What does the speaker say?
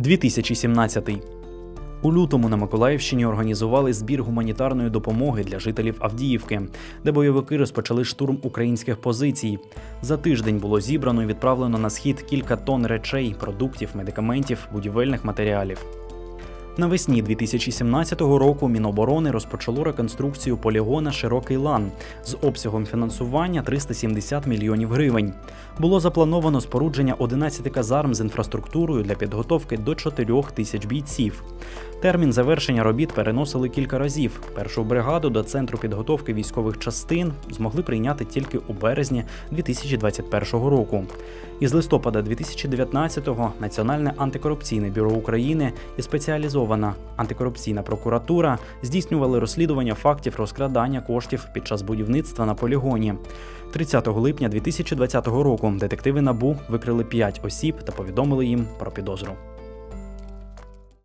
2017. У лютому на Миколаївщині організували збір гуманітарної допомоги для жителів Авдіївки, де бойовики розпочали штурм українських позицій. За тиждень було зібрано і відправлено на схід кілька тонн речей, продуктів, медикаментів, будівельних матеріалів. Навесні 2017 року Міноборони розпочало реконструкцію полігона Широкий лан з обсягом фінансування 370 мільйонів гривень. Було заплановано спорудження 11 казарм з інфраструктурою для підготовки до 4 тисяч бійців. Термін завершення робіт переносили кілька разів. Першу бригаду до центру підготовки військових частин змогли прийняти тільки у березні 2021 року. Із листопада 2019-го Національне антикорупційне бюро України і спеціалізована антикорупційна прокуратура здійснювали розслідування фактів розкрадання коштів під час будівництва на полігоні. 30 липня 2020 року детективи НАБУ викрили 5 осіб та повідомили їм про підозру.